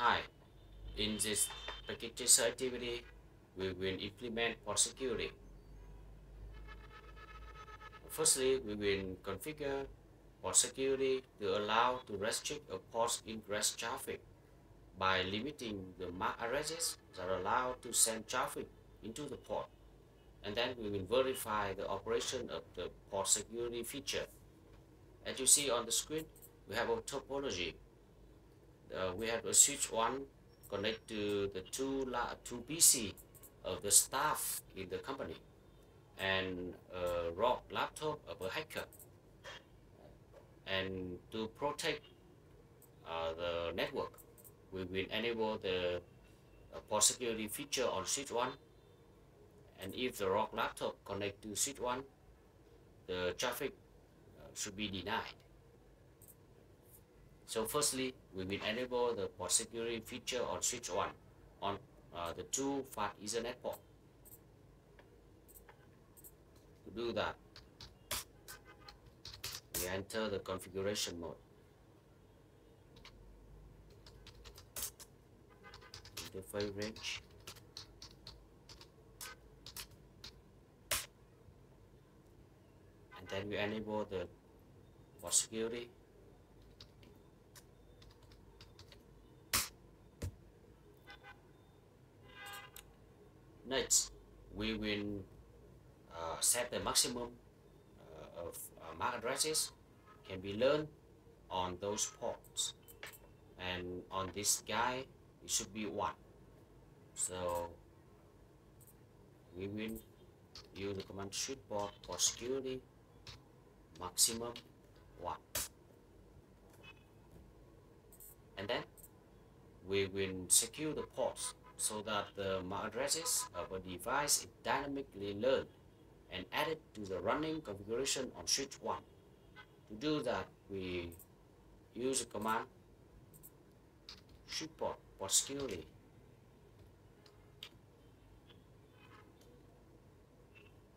Hi, in this packet tracer activity, we will implement port security. Firstly, we will configure port security to allow to restrict a port's ingress traffic by limiting the MAC addresses that are allowed to send traffic into the port. And then we will verify the operation of the port security feature. As you see on the screen, we have a topology. Uh, we have a switch one connect to the two, two PC of the staff in the company. And a rogue laptop of a hacker. And to protect uh, the network, we will enable the uh, security feature on switch 1 and if the rogue laptop connect to switch 1 the traffic uh, should be denied. So firstly we will enable the port security feature on switch 1 on uh, the two fast ethernet port. To do that we enter the configuration mode. Interface range. And then we enable the port security next we will uh, set the maximum uh, of uh, MAC addresses can be learned on those ports. And on this guy, it should be 1 so we will use the command switchport port security maximum 1 and then we will secure the ports so that the MAC addresses of a device is dynamically learned and added to the running configuration on switch 1 to do that we use the command switchport port security.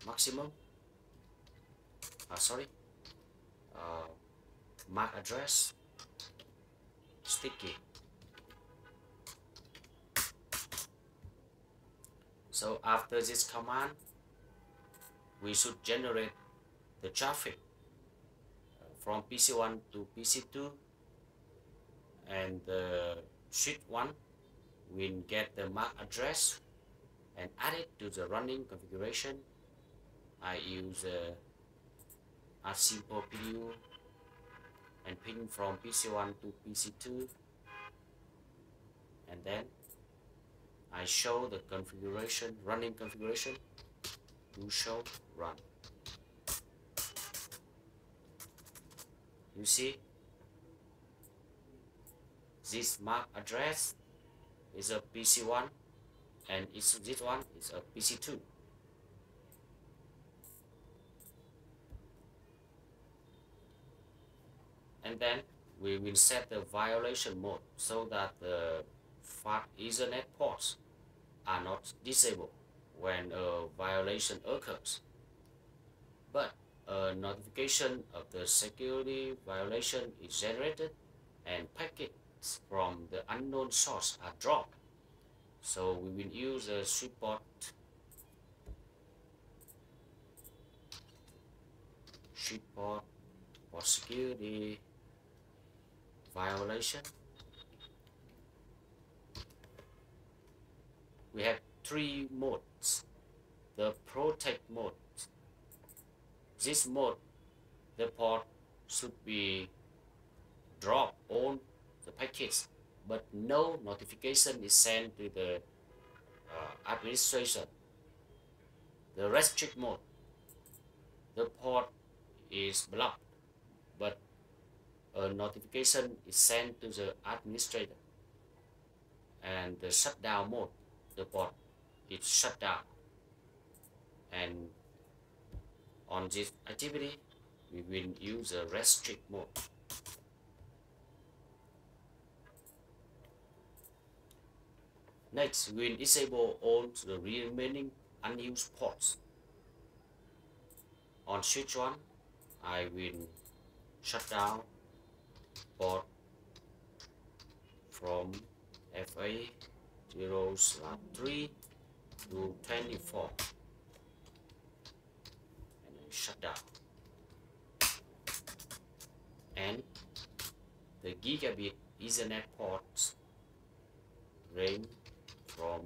Maximum, uh, sorry, uh, MAC address, sticky. So after this command, we should generate the traffic uh, from PC1 to PC2 and the sheet 1 will get the MAC address and add it to the running configuration. I use uh, a simple PDU and pin from PC1 to PC2 and then I show the configuration running configuration. To show run. You see? This MAC address is a PC1 and it's, this one is a PC2. And then we will set the violation mode so that the fast Ethernet ports are not disabled when a violation occurs. But a notification of the security violation is generated and packets from the unknown source are dropped. So we will use a switchport switchport port security violation. We have three modes. The protect mode. This mode, the port should be dropped on the packets, but no notification is sent to the uh, administration. The restrict mode, the port is blocked, but a notification is sent to the administrator. And the shutdown mode, the port is shut down. And on this activity, we will use a restrict mode. Next, we will disable all the remaining unused ports. On switch 1, I will shut down port from FA 0 slot uh, 3 to 24 and then shut down. And the gigabit ethernet ports range from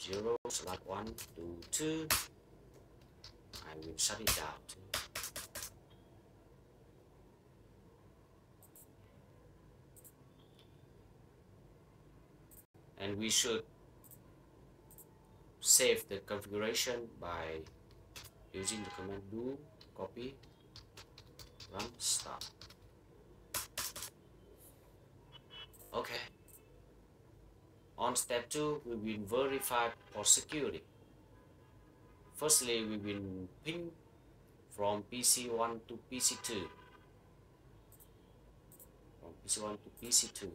0 slot 1 to 2 I will shut it down and we should save the configuration by using the command do copy run start. Okay. On step 2 we will verify port security. Firstly we will ping from PC1 to PC2 from PC1 to PC2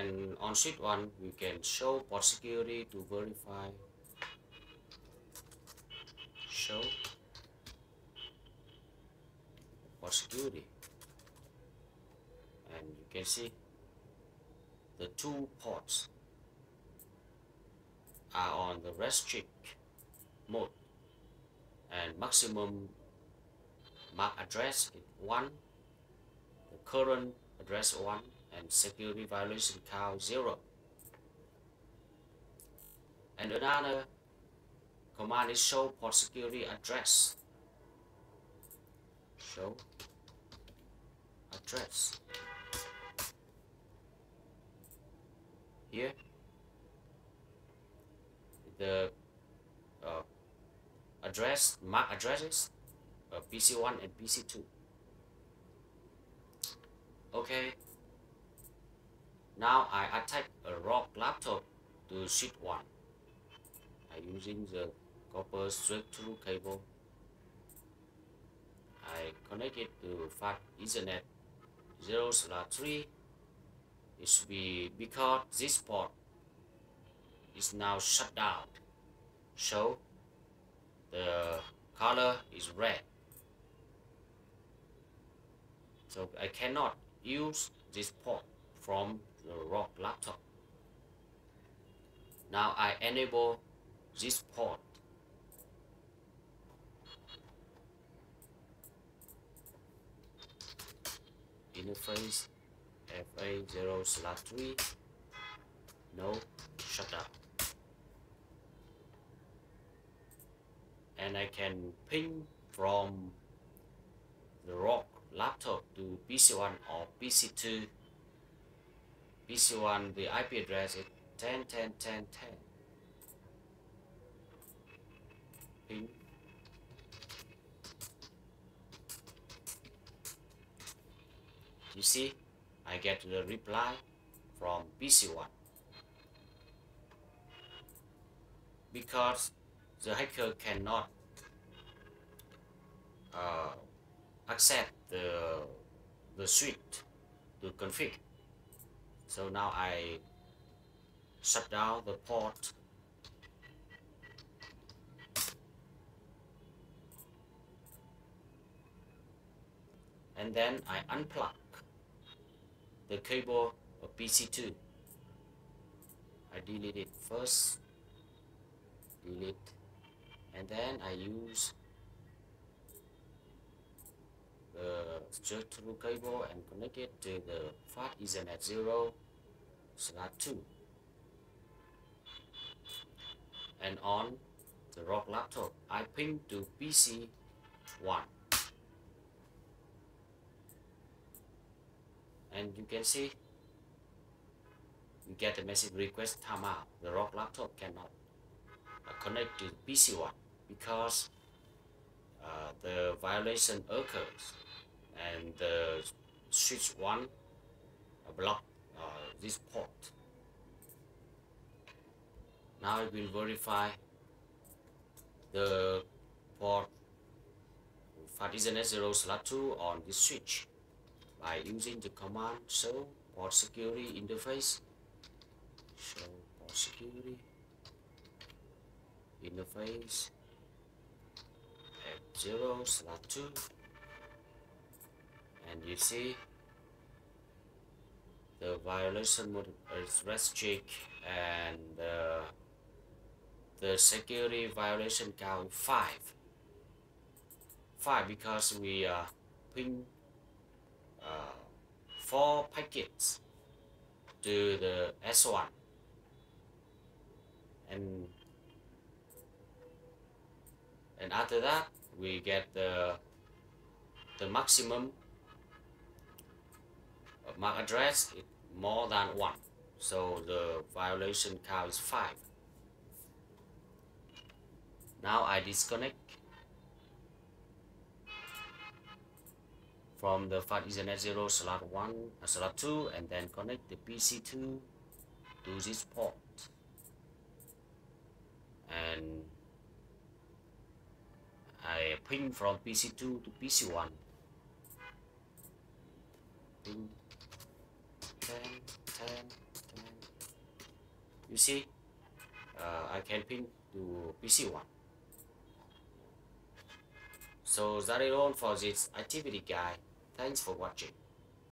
and on sheet 1 we can show port security to verify. Show port security. And you can see the two ports are on the restrict mode. And maximum MAC address is 1 the current address 1 and security violation count 0 and another command is show port security address. Show address. Here. The uh, address MAC addresses uh, PC1 and PC2 okay now I attach a rogue laptop to sheet 1 I using the copper straight through cable. I connect it to fast ethernet 0 slot 3 it should be because this port is now shut down. So the color is red. So I cannot use this port from the rogue laptop. Now I enable this port. Interface FA0 slot 3 no shutdown and I can ping from the rogue laptop to PC1 or PC2 PC1 the IP address is 10 10 10 10 you see I get the reply from PC1 because the hacker cannot uh, accept the the suite to config so now I shut down the port. And then I unplug the cable of PC2 I delete it first. Delete. And then I use the through cable and connect it to the fast ethernet 0 slot 2 and on the rogue laptop I ping to PC 1 and you can see you get a message request timeout the rogue laptop cannot connect to PC1 because uh, the violation occurs and the switch 1 block this port now I will verify the port. Fast ethernet 0 slot 2 on this switch. By using the command show port security interface show port security interface F0 slot 2 and and you see the violation mode is restrict and uh, the security violation count 5 5 because we uh, ping uh, 4 packets to the S1 and and after that we get the the maximum MAC address. Is more than one. So the violation count is five. Now I disconnect from the fast ethernet 0 slot 1 uh, slot 2 and then connect the PC2 to this port. And I ping from PC2 to PC1 ping you see uh, I can ping to PC1 so that is all for this activity guide thanks for watching